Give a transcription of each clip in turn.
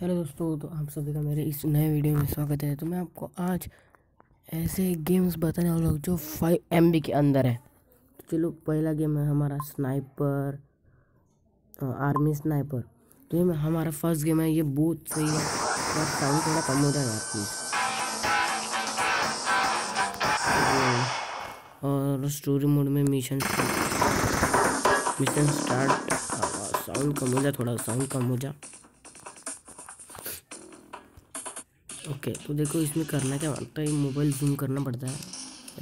Hello दोस्तों तो आप सभी का मेरे इस नए वीडियो में स्वागत है। तो मैं आपको आज ऐसे गेम्स बताने वाला हूँ जो फाइव एम के अंदर है। तो चलो, पहला गेम है हमारा स्नाइपर आर्मी स्नाइपर तो ये हमारा फ़र्स्ट गेम है, ये बहुत सही है। और साउंड थोड़ा कम हो जाएगा प्लीज़ और स्टोरी मोड में मिशन मिशन स्टार्ट साउंड कम हो जा, थोड़ा साउंड कम हो जा। ओके तो देखो इसमें करना क्या बनता है? मोबाइल जूम करना पड़ता है।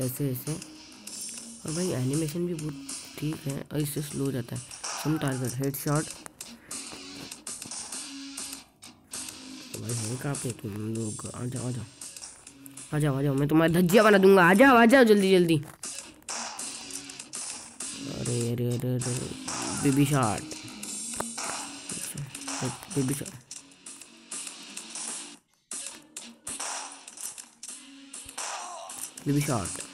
ऐसे ऐसे। और भाई एनिमेशन भी बहुत ठीक है और इससे स्लो जाता है। सम टारगेट हेड शॉट भाई, है कहाँ पे तुम लोग? आ जाओ आ जाओ। आ जाओ आ जाओ। मैं तुम्हारा धज्जिया बना दूँगा। आ जाओ आ जाओ जल्दी जल्दी। अरे अरे अरे अरे। Baby shot baby shot baby shot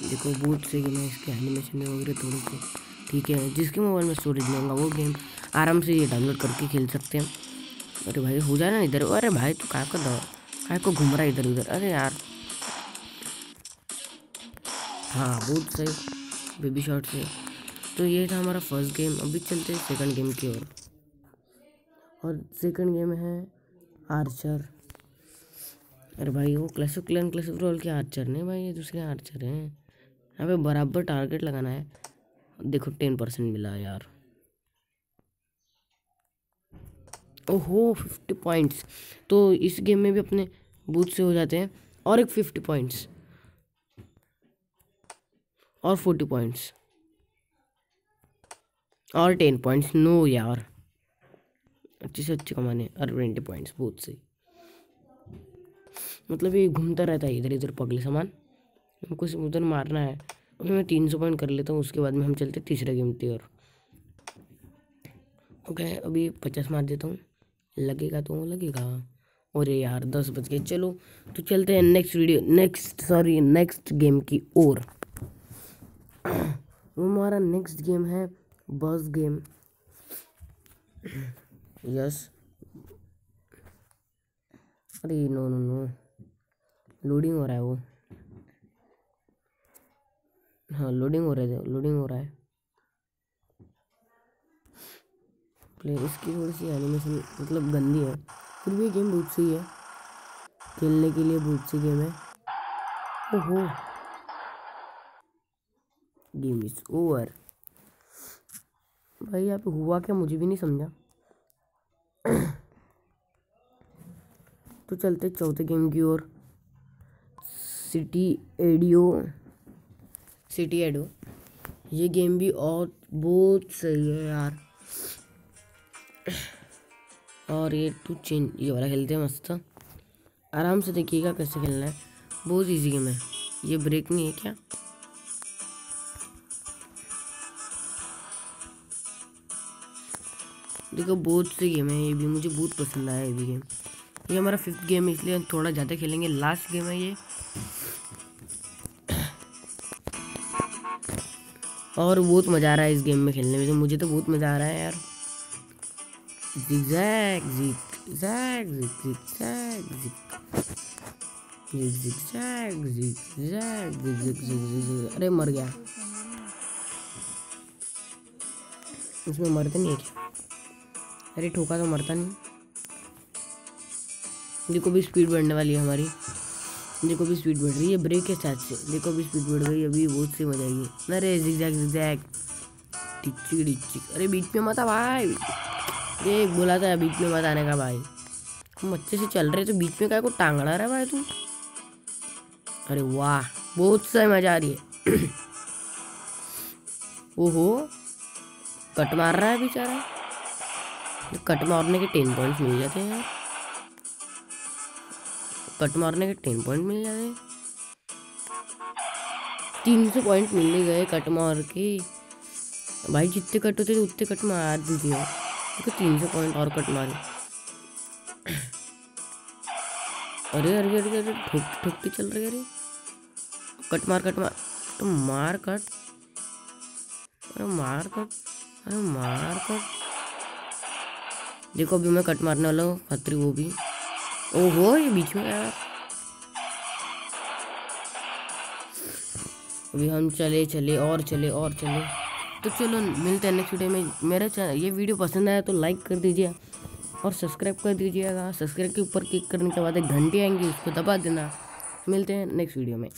देखो, बहुत से है इसके एनिमेशन वगैरह थोड़ी सी ठीक है। जिसके मोबाइल में स्टोरेज नहीं होगा, वो गेम आराम से ये डाउनलोड करके खेल सकते हैं। अरे भाई, हो जाए ना इधर। अरे भाई, तू क्या कर दो काय को घूम रहा है इधर उधर अरे यार। हाँ बहुत सही बेबी शॉट से तो ये था हमारा फ़र्स्ट गेम अभी चलते हैं सेकंड गेम की ओर। और सेकंड गेम है आर्चर अरे भाई, वो Clash of Clan Clash of Roll के आर्चर नहीं भाई, ये दूसरे आर्चर हैं। यहाँ पे बराबर टारगेट लगाना है। देखो टेन परसेंट मिला यार। ओहो फिफ्टी पॉइंट्स तो इस गेम में भी अपने बूथ से हो जाते हैं। और एक फिफ्टी पॉइंट्स और फोर्टी पॉइंट्स और टेन पॉइंट्स नो यार। अच्छे से अच्छे कमाने और ट्वेंटी पॉइंट्स बहुत सही मतलब ये घूमता रहता है इधर इधर पगले सामान। हमको उधर मारना है। मैं तीन सौ पॉइंट कर लेता हूँ, उसके बाद में हम चलते तीसरे गेम की ओर। ओके, अभी पचास मार देता हूँ। लगेगा तो लगेगा। और यार, दस बज गए। चलो तो चलते हैं next video next sorry next game की ओर। वो हमारा नेक्स्ट गेम है, बस गेम। यस अरे नो नो नो लोडिंग हो रहा है वो। हाँ लोडिंग हो रहा है, लोडिंग हो रहा है। प्ले इसकी थोड़ी सी एनिमेशन मतलब गंदी है। फिर भी गेम बहुत सही है। खेलने के लिए बहुत सी गेम है। ओहो। गेम इज़ ओवर भाई यहाँ पे हुआ क्या? मुझे भी नहीं समझा। तो चलते चौथे गेम की ओर। सिटी एडियो। सिटी एडो ये गेम भी और बहुत सही है यार। और ये टू चेंज ये वाला खेलते हैं मस्त। आराम से देखिएगा कैसे खेलना है। बहुत इजी गेम है। ये ब्रेक नहीं है क्या? देखो, बहुत से गेम है। ये भी मुझे बहुत पसंद आया ये भी गेम ये हमारा फिफ्थ गेम है, इसलिए हम थोड़ा ज़्यादा खेलेंगे। लास्ट गेम है ये। और बहुत मज़ा आ रहा है इस गेम में खेलने में। तो मुझे तो बहुत मज़ा आ रहा है यार। अरे, मर गया। इसमें मरते नहीं है क्या? अरे, ठोका तो मरता नहीं। देखो भी स्पीड बढ़ने वाली है हमारी। देखो भी स्पीड बढ़ रही है ब्रेक के साथ से। देखो भी स्पीड बढ़ गई, अभी बहुत सी मज़ा आएगी अरे जिगजैग जिगजैग टिचिक टिचिक अरे बीच में मत भाई। देख, बोला था बीच में मत आने का भाई। हम अच्छे से चल रहे तो बीच में क्या को टांगड़ा रहा भाई तू? अरे वाह, बहुत सा मज़ा आ रही है। ओहो कट मार रहा है बेचारा। कट मारने के टेन पॉइंट्स मिल जाते हैं यार। कट मारने के टेन पॉइंट मिल जाते तीन सौ पॉइंट मिल गए कट मार के। भाई जितने कट होते थे उतने कट मार दीजिए। देखो तीन सौ पॉइंट और कट मारे। अरे अरे अरे अरे, ठोक ठोक के चल रहे अरे। कट मार कट मार तो मार कट। अरे, मार कट, अरे, मार कट। देखो अभी मैं कट मारने वाला हूँ, खतरी वो भी। ये बीच में आया अभी हम चले चले और चले और, चले। तो चलो, मिलते हैं नेक्स्ट वीडियो में। मेरा चैनल ये वीडियो पसंद आया तो लाइक कर दीजिए और सब्सक्राइब कर दीजिएगा। सब्सक्राइब के ऊपर क्लिक करने के बाद एक घंटी आएँगी, उसको दबा देना। मिलते हैं नेक्स्ट वीडियो में।